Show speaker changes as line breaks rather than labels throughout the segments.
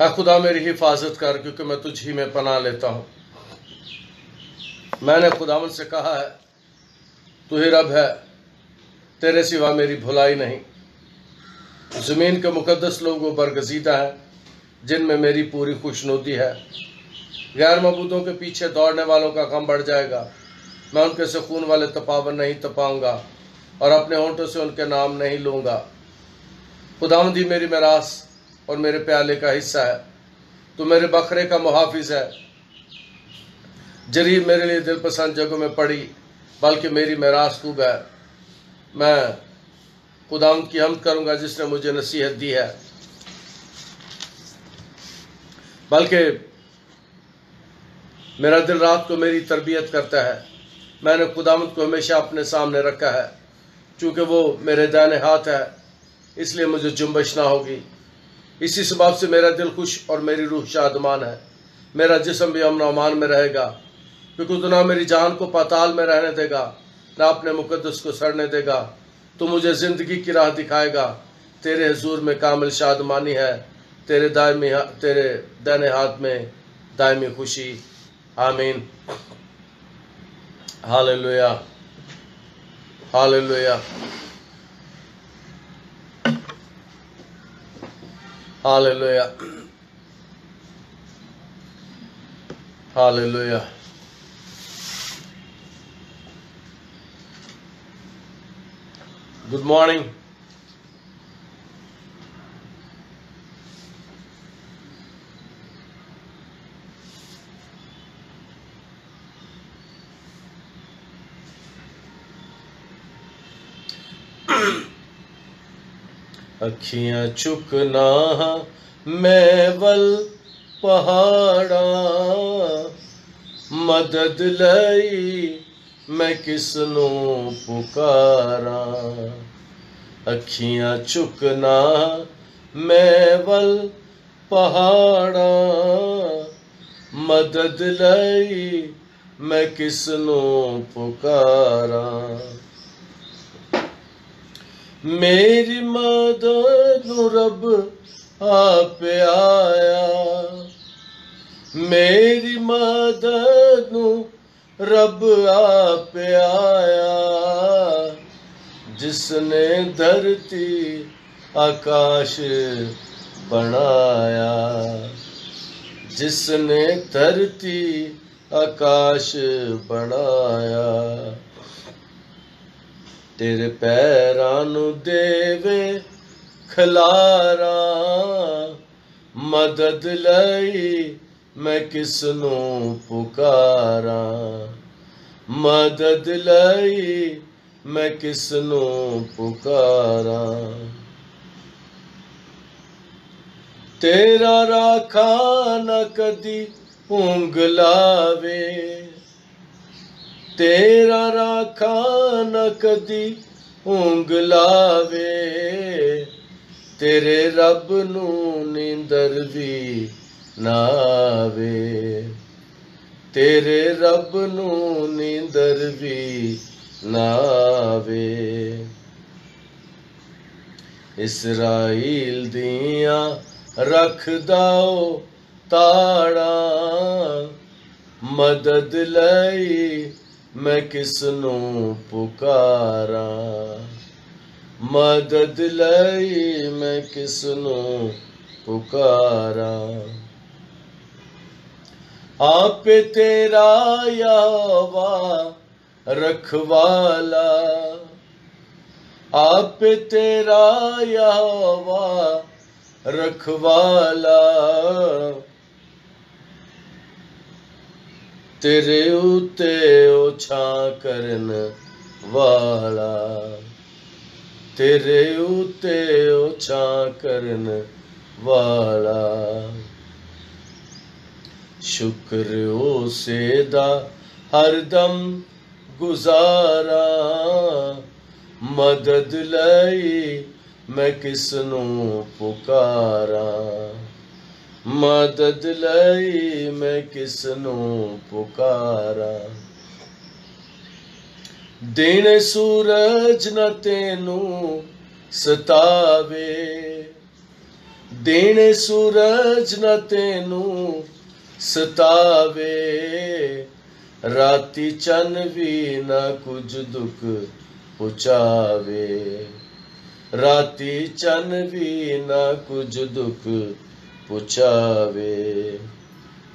है खुदा मेरी हिफाजत कर, क्योंकि मैं तुझ ही में पना लेता हूँ। मैंने खुदावन से कहा है तू ही रब है, तेरे सिवा मेरी भुलाई नहीं। ज़मीन के मुकद्दस लोगों बरगजीदा है, जिनमें मेरी पूरी खुशनुदी है। गैर मबूदों के पीछे दौड़ने वालों का कम बढ़ जाएगा। मैं उनके सुकून वाले तपावर नहीं तपाऊँगा, और अपने होंठों से उनके नाम नहीं लूँगा। खुदावंदी मेरी मेरास और मेरे प्याले का हिस्सा है। तो मेरे बकरे का मुहाफिज है। जरीब मेरे लिए दिल पसंद जगहों में पड़ी, बल्कि मेरी मेरास खूब है मैं खुदाम की हम करूँगा जिसने मुझे नसीहत दी है। बल्कि मेरा दिल रात को मेरी तरबियत करता है। मैंने खुदामद को हमेशा अपने सामने रखा है। चूँकि वो मेरे दाने हाथ है, इसलिए मुझे जुम्बश ना होगी। इसी सबब से मेरा दिल खुश और मेरी रूह शादमान है। मेरा जिसम भी अमन अमान में रहेगा, क्योंकि तो ना मेरी जान को पाताल में रहने देगा, ना अपने मुकदस को सड़ने देगा तो मुझे ज़िंदगी की राह दिखाएगा। तेरे हजूर में कामिल शादमानी है, तेरे दायमी तेरे दैन हाथ में दायमी खुशी। आमीन। हाल लोया हाल hallelujah. Hallelujah. Hallelujah. Good morning. अखियाँ चुकना मैं वल पहाड़ा। मदद लई मैं किसनों पुकारा। अखियाँ चुकना मैं वल पहाड़ा। मदद लई मैं किसनों पुकारा। ਮੇਰੀ ਮਦਦ ਨੂੰ ਰੱਬ ਆਪ ਆਇਆ। ਮੇਰੀ ਮਦਦ ਨੂੰ ਰੱਬ ਆਪ ਆਇਆ। ਜਿਸਨੇ ਧਰਤੀ ਆਕਾਸ਼ ਬਣਾਇਆ, ਜਿਸਨੇ ਧਰਤੀ ਆਕਾਸ਼ ਬਣਾਇਆ। ਤੇਰੇ ਪੈਰਾਂ ਨੂੰ ਦੇਵੇ ਖਲਾਰਾ, ਮਦਦ ਲਈ ਮੈਂ ਕਿਸ ਨੂੰ ਪੁਕਾਰਾਂ? ਮਦਦ ਲਈ ਮੈਂ ਕਿਸ ਨੂੰ ਪੁਕਾਰਾਂ? ਤੇਰਾ ਰਾਖਾ ਨਾ ਕਦੀ ਉਂਗ ਲਾਵੇ। ਤੇਰਾ ਰਾਖਾ ਨ ਕਦੀ ਉਂਗ ਲਾਵੇ। ਤੇਰੇ ਰੱਬ ਨੂੰ ਨੀਂਦਰ ਵੀ ਨਾਵੇ ਤੇਰੇ ਰੱਬ ਨੂੰ ਨੀਂਦਰ ਵੀ ਨਾਵੇ ਆਵੇ। ਦੀਆਂ ਰੱਖਦਾ ਰੱਖਦਾਓ ਤਾੜਾ, ਮਦਦ ਲਈ मैं किसनु पुकारा? मदद लई मैं किसनु पुकारा? आप तेरा यावा रखवाला। आप तेरा यावा रखवाला। ਤੇਰੇ ਉਤੇ ਉਛਾ ਕਰਨ ਵਾਲਾ। ਤੇਰੇ ਉਤੇ ਉਛਾ ਕਰਨ ਵਾਲਾ। ਸ਼ੁਕਰ ਉਸੇ ਦਾ ਹਰਦਮ ਗੁਜ਼ਾਰਾ। ਮਦਦ ਲਈ ਮੈਂ ਕਿਸ ਨੂੰ ਪੁਕਾਰਾਂ? मदद लई मैं किसनु पुकारा। दिन सूरज न तेनु सतावे। दिन सूरज न तेनु सतावे। राती चन भी न कुछ दुख पुचावे। राती चन भी न कुछ दुख ਦੁੱਖ ਪੁਚਾਵੇ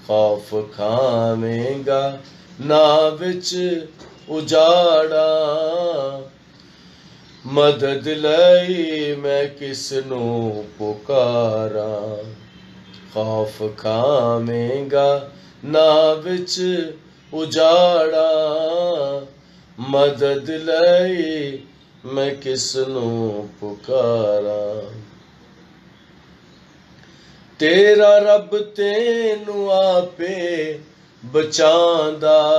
ਖੌਫ ਖਾਵੇਂਗਾ, ਨਾ ਵਿੱਚ ਉਜਾੜਾ। ਮਦਦ ਲਈ ਮੈਂ ਕਿਸ ਨੂੰ ਪੁਕਾਰਾਂ? ਖੌਫ ਖਾਵੇਂਗਾ, ਨਾ ਵਿੱਚ ਉਜਾੜਾ। ਮਦਦ ਲਈ ਮੈਂ ਕਿਸ ਨੂੰ ਪੁਕਾਰਾਂ? ਤੇਰਾ ਰੱਬ ਤੈਨੂੰ ਆਪੇ ਬਚਾਉਂਦਾ।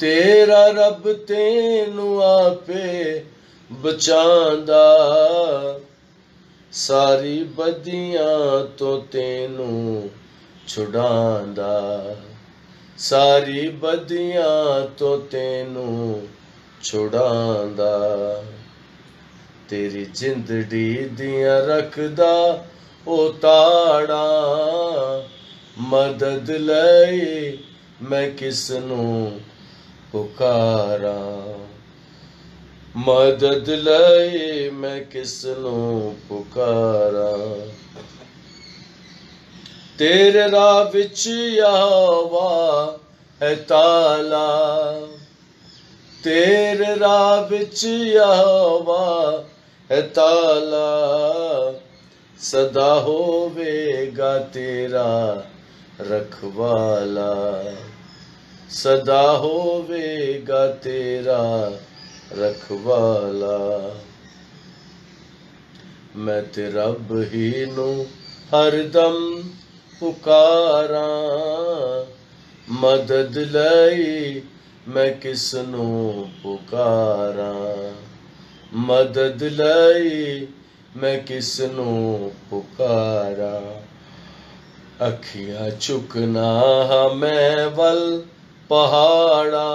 ਤੇਰਾ ਰੱਬ ਤੈਨੂੰ ਆਪੇ ਬਚਾਉਂਦਾ। ਸਾਰੀ ਬਦੀਆਂ ਤੋਂ ਤੈਨੂੰ ਛੁਡਾਉਂਦਾ। ਸਾਰੀ ਬਦੀਆਂ ਤੋਂ ਤੈਨੂੰ ਛੁਡਾਉਂਦਾ। ਤੇਰੀ ਜਿੰਦੜੀ ਦੀਆਂ ਰੱਖਦਾ ਉਹ ਤਾੜਾ ਮਦਦ ਲਈ ਮੈਂ ਕਿਸ ਨੂੰ ਪੁਕਾਰਾਂ ਮਦਦ ਲਈ ਮੈਂ ਕਿਸ ਨੂੰ ਪੁਕਾਰਾਂ ਤੇਰੇ ਰਾਹ ਵਿੱਚ ਯਹਵਾ ਹੈ ਤਾਲਾ ਤੇਰੇ ਰਾਹ ਵਿੱਚ ਯਹਵਾ ਹੈ ਤਾਲਾ ਸਦਾ ਹੋਵੇਗਾ ਤੇਰਾ ਰਖਵਾਲਾ। ਸਦਾ ਹੋਵੇਗਾ ਤੇਰਾ ਰਖਵਾਲਾ। ਮੈਂ ਤੇ ਰੱਬ ਹੀ ਨੂੰ ਹਰਦਮ ਪੁਕਾਰਾਂ। ਮਦਦ ਲਈ ਮੈਂ ਕਿਸ ਨੂੰ ਪੁਕਾਰਾਂ? ਮਦਦ ਲਈ मैं किसनो पुकारा, अखियाँ चुकना हाँ मैं वल पहाड़ा,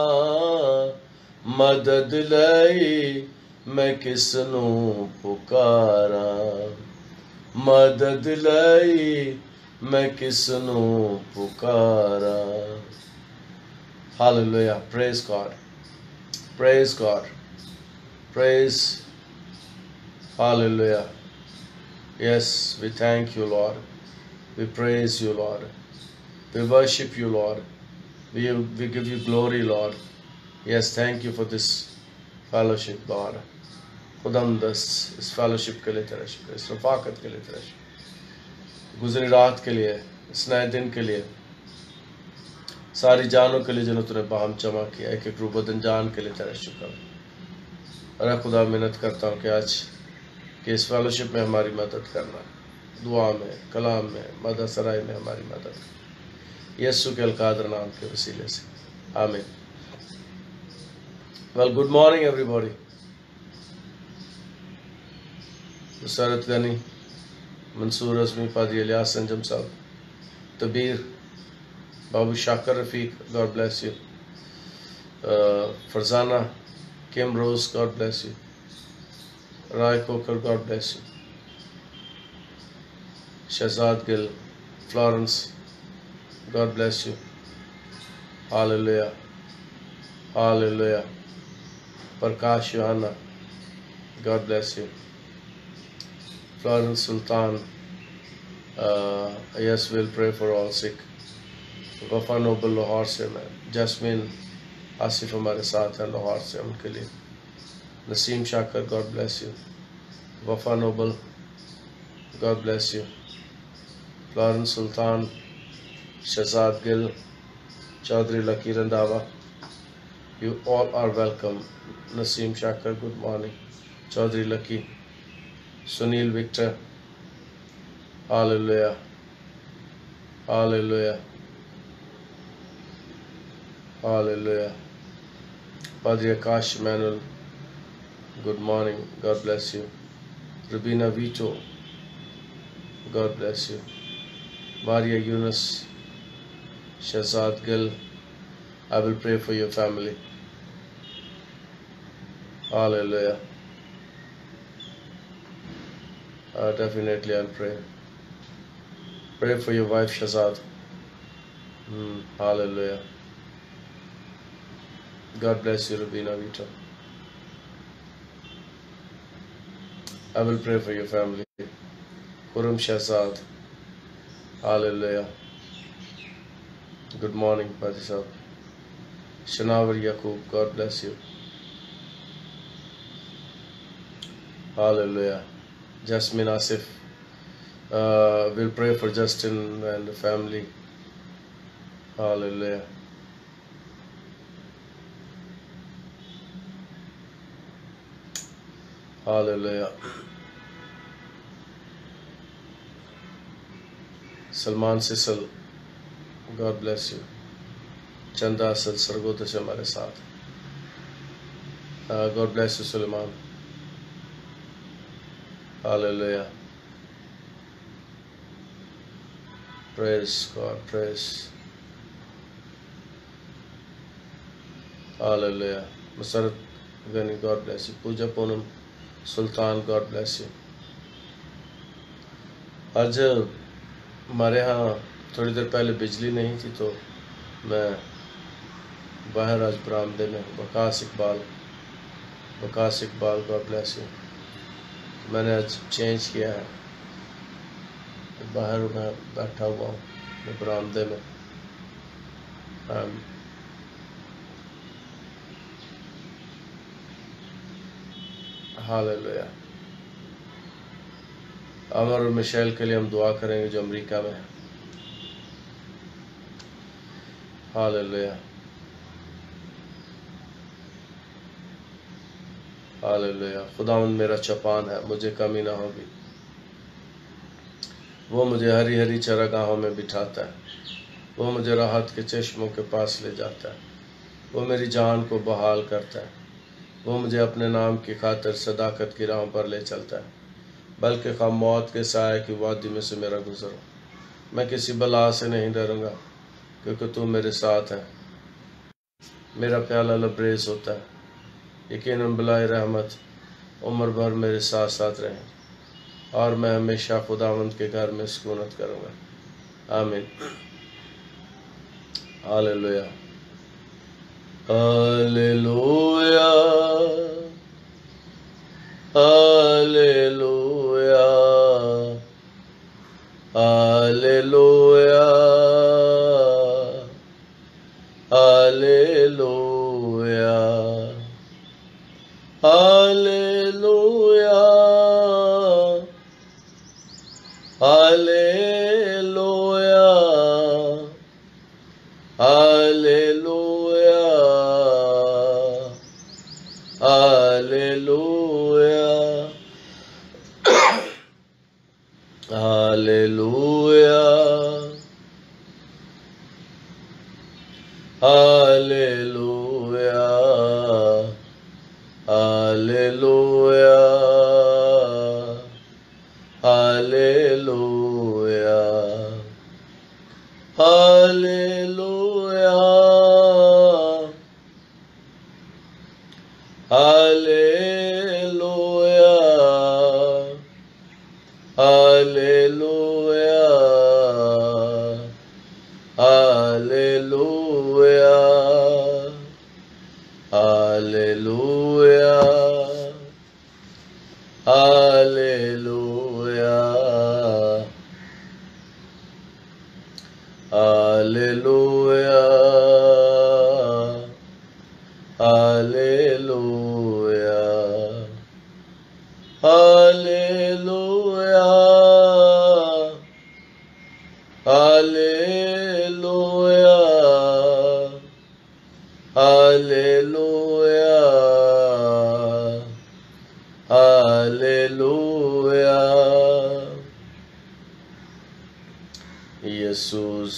मदद लई मैं किसनो पुकारा। मदद लई मैं किसनो पुकारा। Hallelujah praise God praise God praise Hallelujah. Yes, we thank you, Lord. We praise you, Lord. We worship you, Lord. We, we give you glory, Lord. Yes, thank you for this fellowship, Lord. खुदमदस इस fellowship के लिए तेरा शुक्र इस रफाकत के लिए तेरा शुक्र गुजरी रात के लिए इस नए दिन के लिए सारी जानों के लिए जिन्होंने तूने बाहम जमा किया एक एक रूबदन जान के लिए तेरा शुक्र अरे खुदा मिन्नत करता हूँ कि आज कि इस फेलोशिप में हमारी मदद करना, दुआ में, कलाम में मदद सराय में हमारी मदद। यस्सु के अलकादर नाम के वसीले से। Amir well good morning everybody Musarrat Gani, Mansoor Azmi Padi Ilyas, Sanjam sahab, Tabeer, Babu Shakir Rafiq God bless you Farzana Kim Rose God bless you Rai Kokar God bless you Shahzad Gill Florence God bless you hallelujah hallelujah Prakash Yohana God bless you Sultan. Uh, yes, we'll pray for all sick. Wafa Noble Lahore से मैं jasmine Asif हमारे साथ हैं लाहौर से उनके लिए Nasim Shakar, God bless you. Wafa Noble, God bless you. Florence Sultan, Shazad Gill, Chaudhry Lucky Dawa, you all are welcome. Nasim Shakar, good morning. Chaudhry Lucky, Sunil Victor, Hallelujah. Hallelujah. Hallelujah. Padre Akash Manuel, Good morning. God bless you. Rubina Vito. God bless you. Maria Yunus. Shazad Gill. I will pray for your family. Hallelujah. Uh, definitely, I'll pray. Pray for your wife, Shazad. Hmm, hallelujah. God bless you, Rubina Vito. I will pray for your family. Kurum Shazad. Hallelujah. Good morning, Padi Sahib. Shanavar Yaqub, God bless you. Hallelujah. Jasmine Asif. Uh, we'll pray for Justin and the family. Hallelujah. Hallelujah Salman Cecil God bless you Chanda असल सरगोदश हमारे साथ। God bless you Salman hallelujah praise God praise hallelujah Musarrat Gani God bless you Puja Poonam Sultan God bless you. आज हमारे यहाँ थोड़ी देर पहले बिजली नहीं थी तो मैं बाहर आज बरामदे में Waqas Iqbal. Waqas Iqbal God bless you मैंने आज चेंज किया है। बाहर मैं बैठा हुआ हूँ, बरामदे में। हालेलुया। अमर और मिशेल के लिए हम दुआ करेंगे जो अमेरिका में हालेलुया। हालेलुया। खुदावंद मेरा चपान है, मुझे कमी ना होगी। वो मुझे हरी हरी चरागाहों में बिठाता है। वो मुझे राहत के चश्मों के पास ले जाता है। वो मेरी जान को बहाल करता है। वो मुझे अपने नाम की खातिर सदाकत की राहों पर ले चलता है, बल्कि खा मौत के साय की वादी में से मेरा गुजर। मैं किसी बला से नहीं डरूँगा, क्योंकि तू मेरे साथ है। मेरा प्याला लबरेज होता है। यकीन बलाए रहमत, उम्र भर मेरे साथ साथ रहे, और मैं हमेशा खुदावंत के घर में सुकूनत करूँगा। आमीन। Hallelujah. Hallelujah. Uh, Hallelujah. Hallelujah!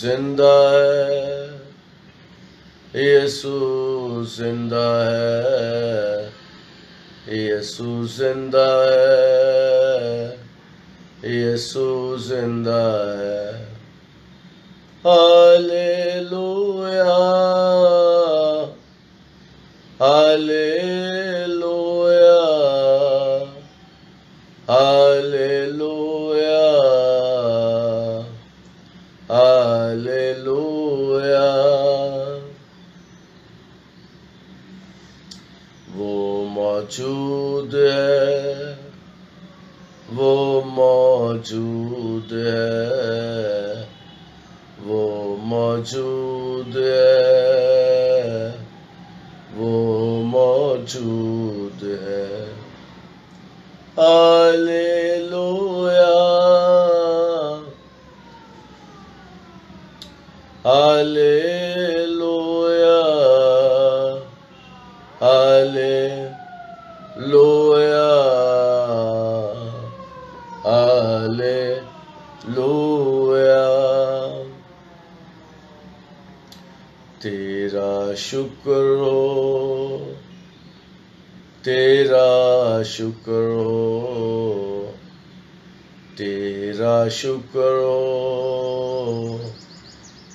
है यीशु जिंदा है यीशु जिंदा है यीशु जिंदा है। हालेलुया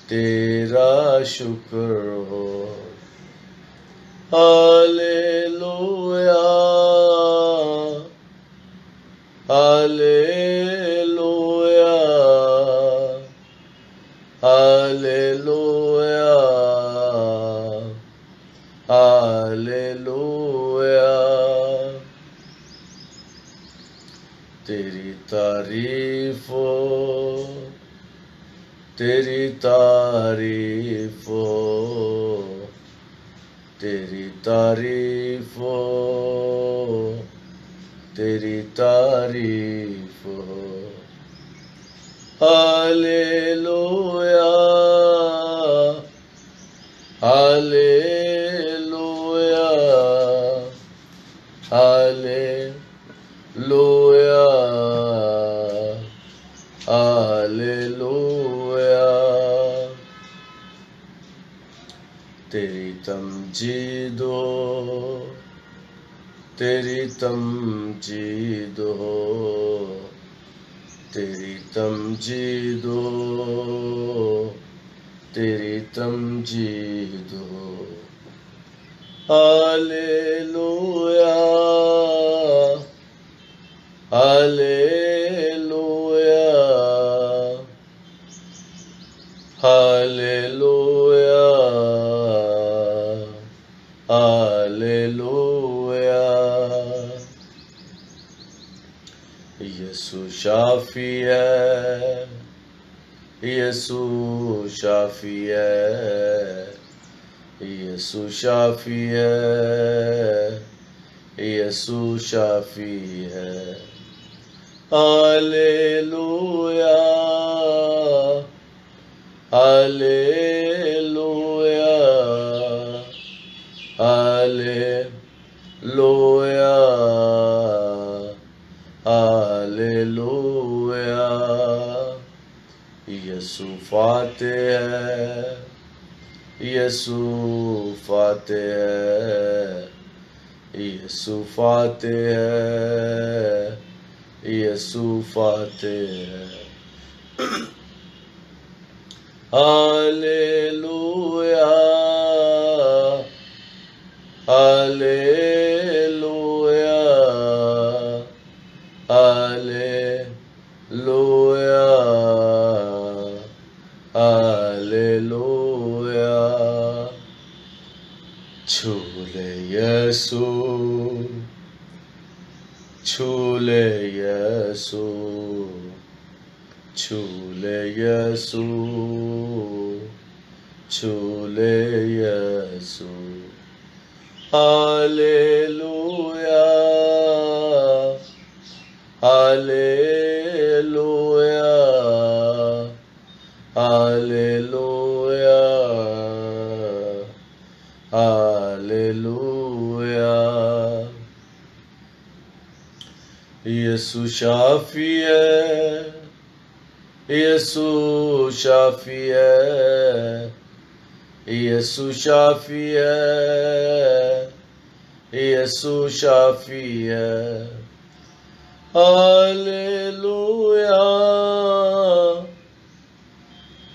तेरा शुक्र हो। हालेलुया। हालेलुया। हालेलुया। हालेलुया। तेरी तारीफ़ तेरी तारीफ़ हो तेरी तारीफ़ हो तेरी तारीफ़। हो हालेलुया। तमजीद दो, तेरी तम जी दो, तेरी तम जी दो, तेरी तमजीद हो हालेलुया हालेलुया। यीशु शाफी है यीशु शाफी है यीशु शाफी है यीशु शाफी है हालेलुया हालेलुया फाते है यीशु फाते है यीशु फाते है यीशु फाते है हालेलुया हालेलुया। यीशु छूले यीशु छूले यीशु छूले Yeshu hallelujah hallelujah Yesu Şafiye Yesu Şafiye Yesu Şafiye Yesu Şafiye Hallelujah.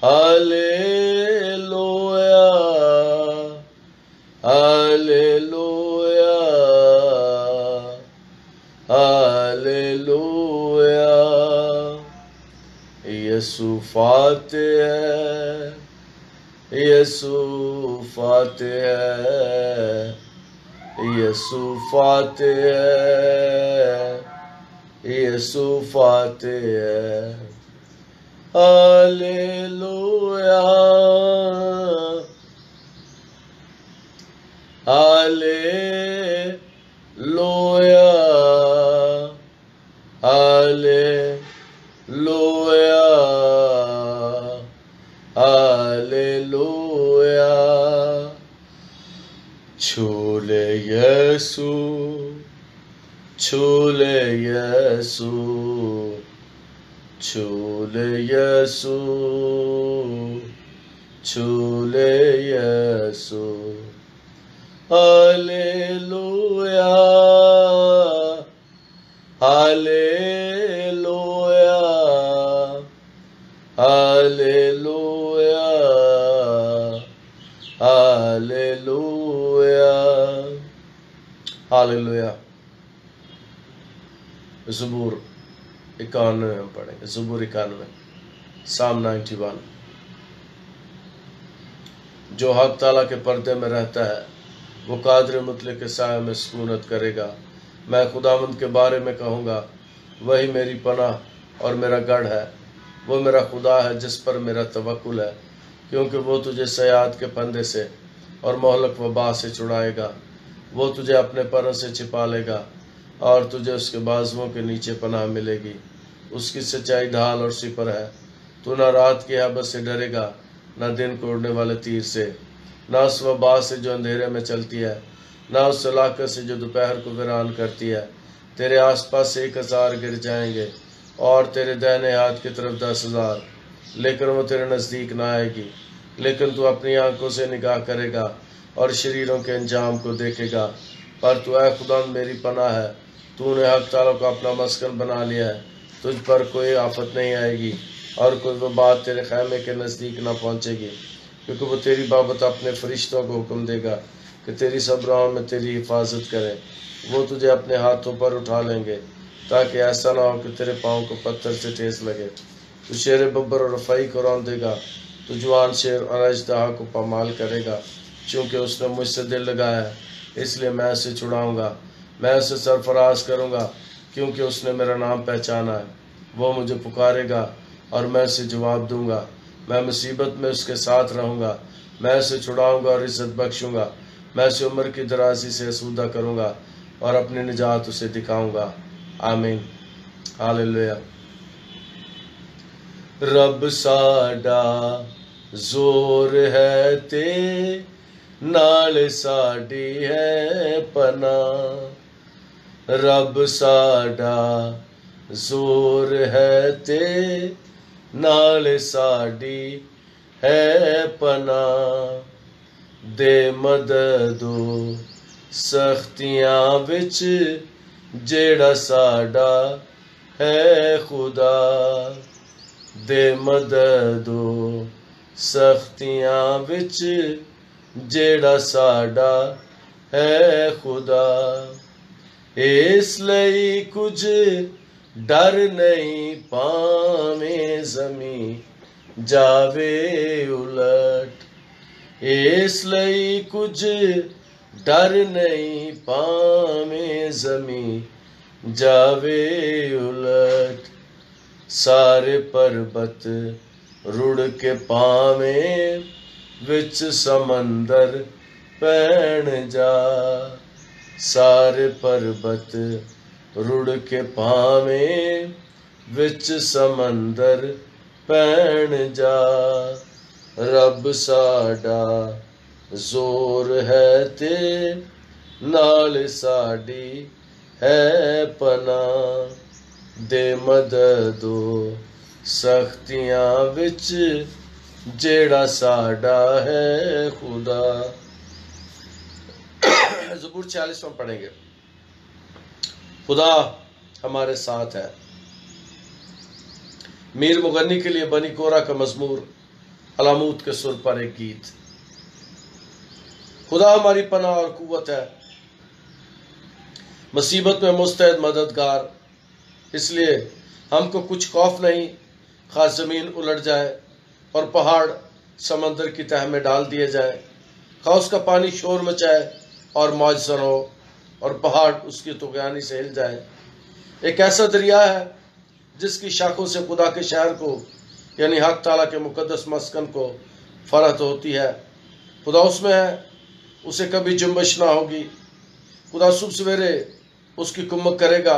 Hallelujah. Hallelujah Yesu फाते Yesu फाते यसु फाते यसु फाते हालेलुया हालेलुया हालेलुया छूले यसु छूले यसु छूले Yesu छूले Yesu hallelujah hallelujah hallelujah hallelujah. Hallelujah जबूर इक्यानवे हम पढ़ेंगे जबूर इक्यानवे साम नाइन्टी वन जो हक ताला के पर्दे में रहता है, वो कादर मुतले के साय में सुकूनत करेगा। मैं खुदामंद के बारे में कहूँगा, वही मेरी पनाह और मेरा गढ़ है। वो मेरा खुदा है जिस पर मेरा तवक्ल है, क्योंकि वो तुझे सयाद के पंदे से और मोहलक वबा से छुड़ाएगा वो तुझे अपने परन से छिपा लेगा और तुझे उसके बाजुओं के नीचे पनाह मिलेगी। उसकी सच्चाई ढाल और सिपर है। तू ना रात की हबत से डरेगा, न दिन को उड़ने वाले तीर से। न उस वबा से जो अंधेरे में चलती है, न उस इलाके से जो दोपहर को वीरान करती है। तेरे आसपास से एक हज़ार गिर जाएँगे और तेरे दहने हाथ की तरफ़ दस हज़ार। लेकिन वो तेरे नज़दीक ना आएगी। लेकिन तू अपनी आँखों से निगाह करेगा और शरीरों के अंजाम को देखेगा। पर तू है खुदा, मेरी पनाह है। तूने हक तालों को अपना मस्कन बना लिया है। तुझ पर कोई आफत नहीं आएगी और कोई वो बात तेरे खैमे के नज़दीक ना पहुँचेगी, क्योंकि वो तेरी बाबत अपने फरिश्तों को हुक्म देगा कि तेरी सब राहों में तेरी हिफाजत करें। वो तुझे अपने हाथों पर उठा लेंगे, ताकि ऐसा ना हो कि तेरे पाँव को पत्थर से ठेस लगे। तो शेर बब्बर और रफ़ाई को रौन देगा तो जवान शेर और अजदहा को पमाल करेगा। चूँकि उसने मुझसे दिल लगाया इसलिए मैं उसे छुड़ाऊँगा। मैं उसे सरफराज करूँगा, क्योंकि उसने मेरा नाम पहचाना है। वो मुझे पुकारेगा और मैं उसे जवाब दूँगा। मैं मुसीबत में उसके साथ रहूँगा। मैं उसे छुड़ाऊँगा और इज़्ज़त बख्शूँगा। मैं उसे उम्र की दराजी से असूदा करूँगा और अपनी निजात उसे दिखाऊँगा। आमीन। हालेलुया। रब साडा ज़ोर है ते नाल साडी है पना रब साडा ज़ोर है ते नाल साडी है पना दे मददो सख्तियाँ विच जेड़ा साडा है खुदा दे मददो सख्तियाँ विच ਜਿਹੜਾ ਸਾਡਾ ਹੈ ਖੁਦਾ ਇਸ ਲਈ ਕੁਝ ਡਰ ਨਹੀਂ ਪਾਵੇਂ ਜ਼ਮੀਂ ਜਾਵੇ ਉਲਟ ਇਸ ਲਈ ਕੁਝ ਡਰ ਨਹੀਂ ਪਾਵੇਂ ਜ਼ਮੀਂ ਜਾਵੇ ਉਲਟ ਸਾਰੇ ਪਰਬਤ ਰੁੜ ਕੇ ਪਾਵੇਂ ਵਿੱਚ ਸਮੁੰਦਰ ਪੈਣ ਜਾ। ਸਾਰੇ ਪਰਬਤ ਰੁੜ ਕੇ ਪਾਵੇਂ ਵਿੱਚ ਸਮੁੰਦਰ ਪੈਣ ਜਾ। ਰੱਬ ਸਾਡਾ ਜ਼ੋਰ ਹੈ ਤੇ ਨਾਲ ਸਾਡੀ ਹੈ ਪਨਾ ਦੇ ਮਦਦੋ ਸਖਤੀਆਂ ਵਿੱਚ जेड़ा साडा है खुदा। जबूर छियालीस में पढ़ेंगे। खुदा हमारे साथ है। मीर मुगनी के लिए बनी कोरा का मजमूर, अलामूत के सुर पर एक गीत। खुदा हमारी पनाह और कुवत है। मुसीबत में मुस्तैद मददगार। इसलिए हमको कुछ खौफ नहीं, खास ज़मीन उलट जाए और पहाड़ समंदर की तह में डाल दिए जाए। खा उसका पानी शोर मचाए और मौजसन हो और पहाड़ उसकी तुगयानी से हिल जाए। एक ऐसा दरिया है जिसकी शाखों से खुदा के शहर को, यानी हक ताला के मुकदस मस्कन को फरत होती है। खुदा उसमें है, उसे कभी जुम्बश ना होगी। खुदा सुबह सवेरे उसकी कुमक करेगा।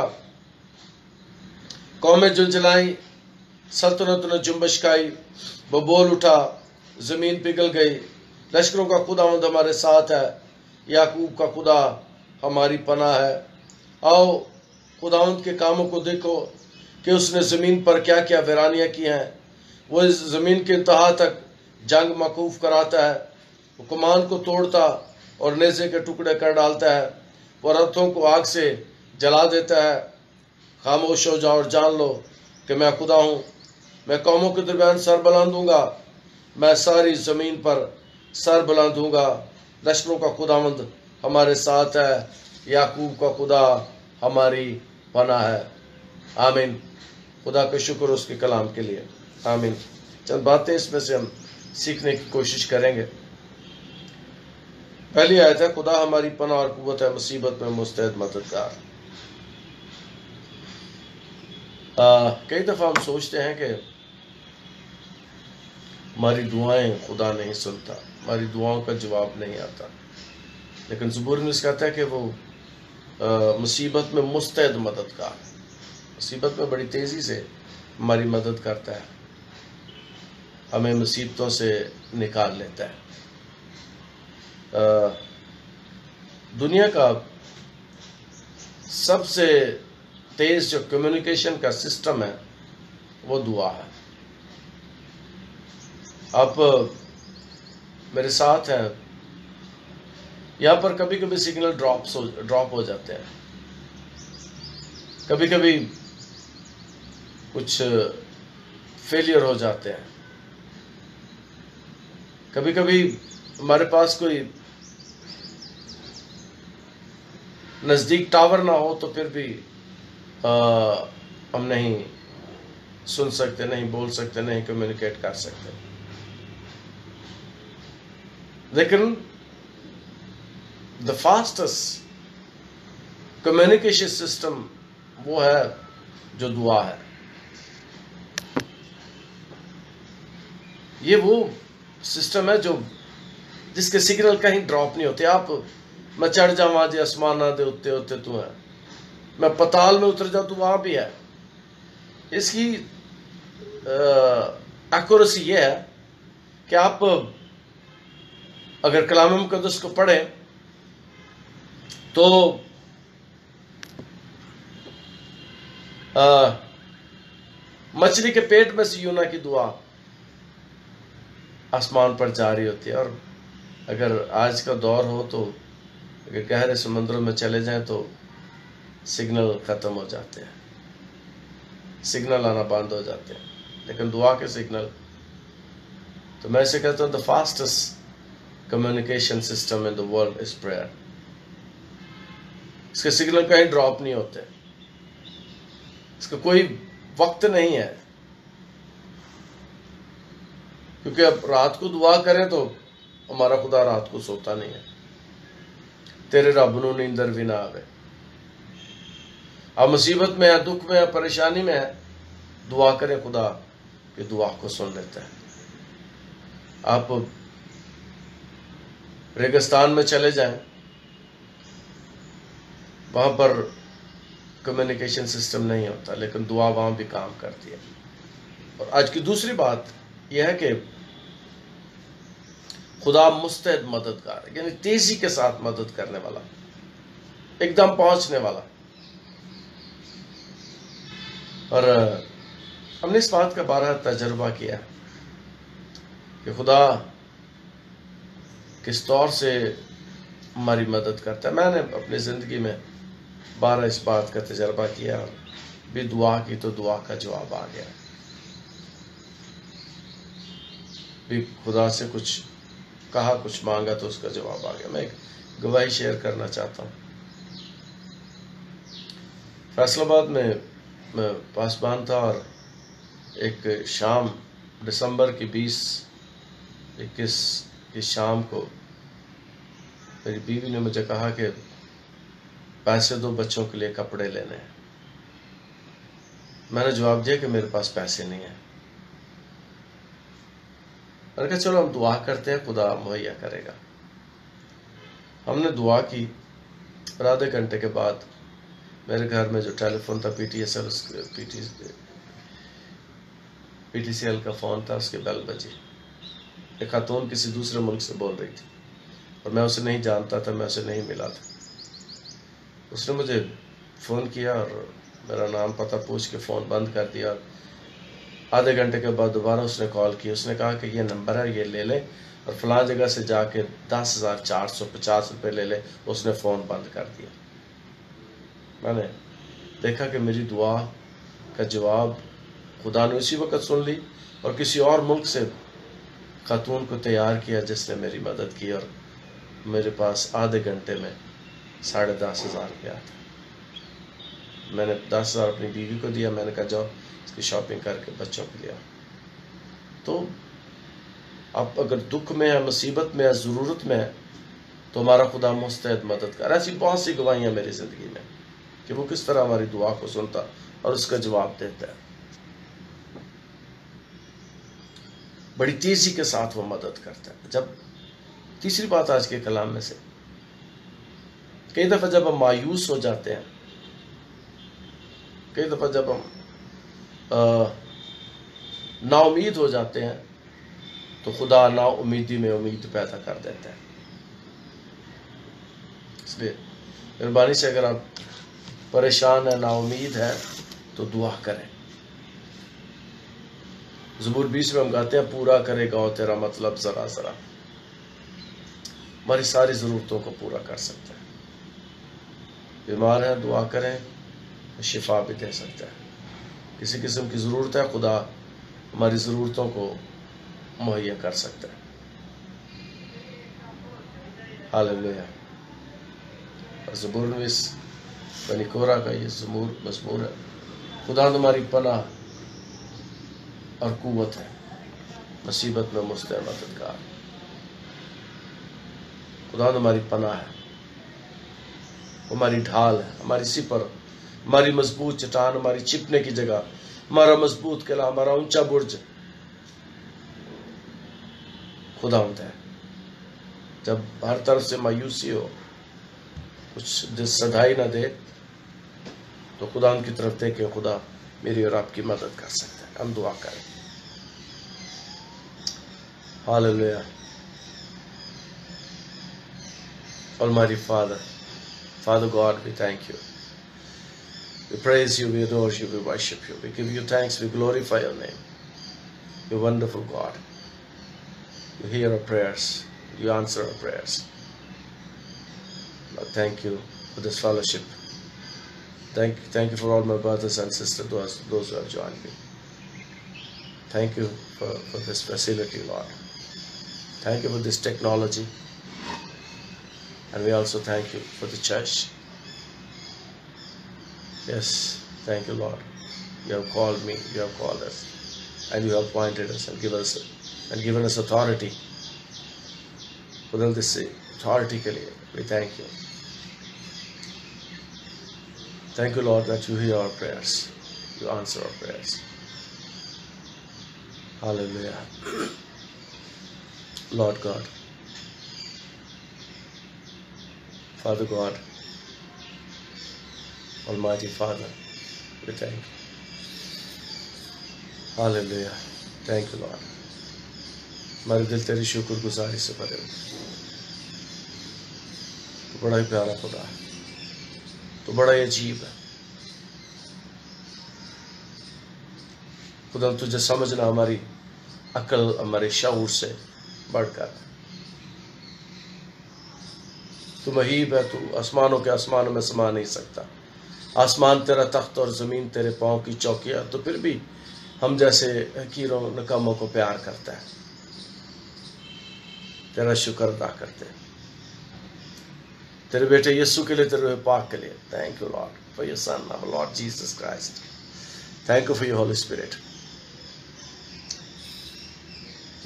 कौमें जुलझलाई सल्तनत ने जुम्बश खाई। वो बोल उठा, ज़मीन पिघल गई। लश्करों का खुदावंद हमारे साथ है। याकूब का खुदा हमारी पनाह है। आओ खुदावंद के कामों को देखो कि उसने ज़मीन पर क्या क्या वीरानियाँ की हैं। वो इस ज़मीन के इंतहा तक जंग मकूफ कराता है। कमान को तोड़ता और नेज़े के टुकड़े कर डालता है। वो रथों को आग से जला देता है। खामोश हो जाओ और जान लो कि मैं खुदा हूँ। मैं कौमों के दरमियान सर बुलंद दूँगा। मैं सारी ज़मीन पर सर बुलंद दूँगा। लश्करों का खुदावंद हमारे साथ है। याकूब का खुदा हमारी पना है। आमीन। खुदा का शुक्र उसके कलाम के लिए। आमीन। चंद बातें इसमें से हम सीखने की कोशिश करेंगे। पहली आयत है, खुदा हमारी पना और कुत है, मुसीबत में मुस्तैद मददगार। कई दफ़ा हम सोचते हैं कि हमारी दुआएँ खुदा नहीं सुनता हमारी दुआओं का जवाब नहीं आता। लेकिन जबूर में कहता है कि वो मुसीबत में मुस्तैद मददगार मुसीबत में बड़ी तेज़ी से हमारी मदद करता है। हमें मुसीबतों से निकाल लेता है। आ, दुनिया का सबसे तेज़ जो कम्युनिकेशन का सिस्टम है वो दुआ है। आप मेरे साथ हैं। यहाँ पर कभी कभी सिग्नल ड्रॉप हो ड्रॉप हो जाते हैं। कभी कभी कुछ फेलियर हो जाते हैं। कभी कभी हमारे पास कोई नज़दीक टावर ना हो तो फिर भी आ, हम नहीं सुन सकते नहीं बोल सकते नहीं कम्युनिकेट कर सकते। लेकिन द फास्टेस्ट कम्युनिकेशन सिस्टम वो है, जो दुआ है। ये वो सिस्टम है जो, जिसके सिग्नल कहीं ड्रॉप नहीं होते। आप, मैं चढ़ जाऊँ, आज आसमान दे उत्ते उत्ते तू है। मैं पताल में उतर जाऊँ तो वहाँ भी है। इसकी एक्यूरेसी ये है कि आप अगर कलाम मुकदस को पढ़ें तो मछली के पेट में से यूना की दुआ आसमान पर जा रही होती है। और अगर आज का दौर हो तो अगर गहरे समुद्रों में चले जाएँ तो सिग्नल ख़त्म हो जाते हैं। सिग्नल आना बंद हो जाते हैं। लेकिन दुआ के सिग्नल तो मैं इसे कहता हूँ the fastest communication system in the world is prayer इसके सिग्नल कहीं ड्रॉप नहीं होते। इसका कोई वक्त नहीं है। क्योंकि अब रात को दुआ करें तो हमारा खुदा रात को सोता नहीं है। तेरे रब नींदर भी ना आवे। अब मुसीबत में है, दुख में है, परेशानी में है, दुआ करें खुदा कि दुआ को सुन लेता है। आप रेगिस्तान में चले जाएँ, वहाँ पर कम्युनिकेशन सिस्टम नहीं होता, लेकिन दुआ वहाँ भी काम करती है। और आज की दूसरी बात यह है कि खुदा मुस्तैद मददगार यानी तेज़ी के साथ मदद करने वाला, एकदम पहुँचने वाला। और, हमने इस बात का बारह तजर्बा किया कि खुदा किस तौर से हमारी मदद करता है? मैंने अपनी ज़िंदगी में बारह इस बात का तजर्बा किया, भी दुआ की तो दुआ का जवाब आ गया। भी खुदा से कुछ कहा, कुछ मांगा तो उसका जवाब आ गया। मैं एक गवाही शेयर करना चाहता हूँ। फैसलाबाद में मैं पासबान था और एक शाम दिसंबर की बीस, इक्कीस की शाम को मेरी बीवी ने मुझे कहा कि पैसे दो बच्चों के लिए कपड़े लेने हैं। मैंने जवाब दिया कि मेरे पास पैसे नहीं है। मैंने कहा, चलो, हम दुआ करते हैं, खुदा मुहैया करेगा। हमने दुआ की। और आधे घंटे के बाद मेरे घर में जो टेलीफोन था P T S L P T P T C L का फ़ोन था, उसके बेल बजी। एक खातून किसी दूसरे मुल्क से बोल रही थी। और मैं उसे नहीं जानता था, मैं उसे नहीं मिला था। उसने मुझे फ़ोन किया और मेरा नाम पता पूछ के फ़ोन बंद कर दिया और आधे घंटे के बाद दोबारा उसने कॉल की। उसने कहा कि ये नंबर है, ये ले ले और फलां जगह से जाके दस हज़ार चार सौ पचास रुपये ले ले। उसने फ़ोन बंद कर दिया। मैंने देखा कि मेरी दुआ का जवाब खुदा ने उसी वक्त सुन ली और किसी और मुल्क से खातून को तैयार किया जिसने मेरी मदद की और मेरे पास आधे घंटे में साढ़े दस हज़ार रुपया था। मैंने दस हज़ार अपनी बीवी को दिया, मैंने कहा, जाओ, इसकी शॉपिंग करके बच्चों को लिया तो आप अगर दुख में है मुसीबत में है ज़रूरत में है तो हमारा खुदा मुस्तैद मदद कर। ऐसी बहुत सी गवाहियाँ मेरी ज़िंदगी में कि वो किस तरह हमारी दुआ को सुनता और उसका जवाब देता है। बड़ी तेज़ी के साथ वो मदद करता है। जब तीसरी बात आज के कलाम में से, कई दफ़ा जब हम मायूस हो जाते हैं, कई दफ़ा जब हम नाउमीद हो जाते हैं तो खुदा ना उम्मीदी में उम्मीद पैदा कर देता है। इसलिए मेहरबानी से अगर आप परेशान है ना उम्मीद है तो दुआ करें। जबूर बीस में हम गाते हैं, पूरा करेगा और तेरा मतलब ज़रा ज़रा। हमारी सारी ज़रूरतों को पूरा कर सकता है। बीमार हैं, दुआ करें, शिफा भी दे सकता है। किसी किस्म की ज़रूरत है, खुदा हमारी ज़रूरतों को मुहैया कर सकता है। हाल ज़बूर नवीस बनी कोरा का ये जमूर मजमूर है। खुदा तुम्हारी पनाह और कुत है। मुसीबत में मुस्त मददगार। खुदा हमारी पनाह है। हमारी ढाल है, हमारी सिपर, हमारी मज़बूत चट्टान, हमारी छिपने की जगह, हमारा मज़बूत किला, हमारा ऊँचा बुर्ज। खुदा है। जब हर तरफ़ से मायूसी हो, कुछ सदाई ना दे तो खुदा उनकी तरफ़ देखे, खुदा। मेरी और आपकी मदद कर सकता है हम दुआ करें Hallelujah. Almighty Father, Father God, we thank you. We praise you, we adore you, we worship you. We give you thanks, we glorify your name. You're wonderful God. You hear our prayers, you answer our prayers. Lord, thank you for this fellowship. Thank, thank you for all my brothers and sisters, those, those who have joined me. Thank you for, for this facility, Lord. Thank you for this technology. And we also thank you for the church. Yes, thank you, Lord. You have called me, you have called us, and you have appointed us and given us and given us authority. Within this authority, we thank you. Thank you, Lord, that you hear our prayers. You answer our prayers. Hallelujah. Lord God, Father God, Almighty Father, we thank you. Hallelujah. Thank you, Lord. हमारे दिल तेरी शुक्र गुजारी से भरे हुए तो बड़ा ही प्यारा खुदा है तो बड़ा ही अजीब है। खुदा तुझे समझना, हमारी अकल हमारे शऊर से बढ़कर। तू महीब है, तू आसमानों के आसमानों में समा नहीं सकता। आसमान तेरा तख्त और ज़मीन तेरे पाँव की चौकिया तो फिर भी हम जैसे कीरों नकामों को प्यार करता है। तेरा शुक्र अदा करते हैं। तेरे बेटे यीशु के लिए, तेरे पाक के लिए। Thank you Lord for your son Lord Jesus Christ thank you for your Holy Spirit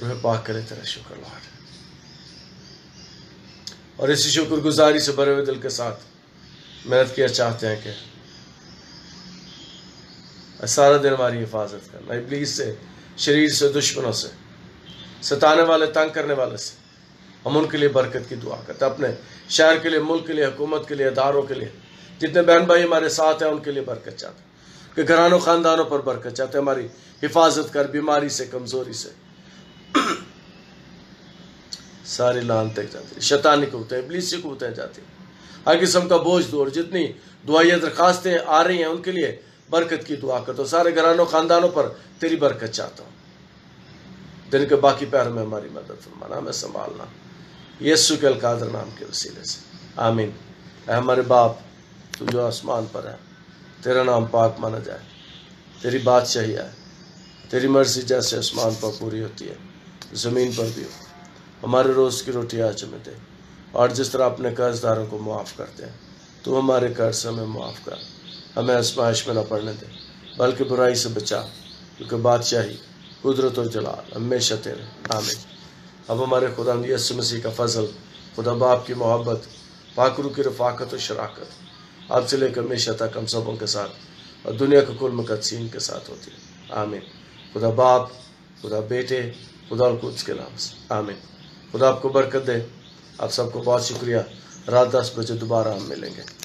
रूह पाक करे तेरा शुक्र लॉर्ड और इसी शुक्रगुजारी से भरे हुए दिल के साथ मेहनत किया चाहते हैं कि सारा दिन हमारी हिफाजत करना इबलीस से, शरीर से, दुश्मनों से, सताने वाले, तंग करने वाले से हम उनके लिए बरकत की दुआ करते हैं, अपने शहर के लिए, मुल्क के लिए, हुकूमत के लिए, अदारों के लिए। जितने बहन भाई हमारे साथ हैं, उनके लिए बरकत चाहते हैं। कि घरानों, ख़ानदानों पर बरकत चाहते हैं, हमारी हिफाजत कर, बीमारी से, कमज़ोरी से। सारी लान तक जाती शैतानी कबूतें इबलीसी कबूतें जाती हर किस्म का बोझ दो और जितनी दुआया दरखास्तें आ रही हैं, उनके लिए बरकत की दुआ करता हूँ। सारे घरानों, ख़ानदानों पर तेरी बरकत चाहता हूँ। दिन के बाकी पैर में हमारी मदद फरमाना, हमें संभालना। यीशु के अलकादर नाम के वसीले से। आमीन। हमारे बाप, तू जो आसमान पर है, तेरा नाम पाक माना जाए। तेरी बादशाही है। तेरी मर्ज़ी जैसे आसमान पर पूरी होती है, ज़मीन पर भी हो। हमारे रोज़ की रोटी आज हमें दे। और जिस तरह अपने कर्जदारों को मुआफ़ करते हैं तो हमारे कर्ज हमें माफ़ कर। हमें आजमाइश में न पड़ने दे, बल्कि बुराई से बचा, क्योंकि बादशाही कुदरत और जलाल हमेशा तेरे। आमिर अब हमारे खुदा यसु मसीह का फजल, खुदा बाप की मोहब्बत पाकरू की रफाकत और शराकत, आपसे लेकर हमेशा तक हम सबों के साथ और दुनिया के कुल मुकदसिन के साथ होती है। आमिर खुदा बाप, खुदा बेटे, खुदा और कुछ के नाम से। आमीन। खुदा आपको बरकत दे। आप सबको बहुत शुक्रिया। रात दस बजे दोबारा हम मिलेंगे।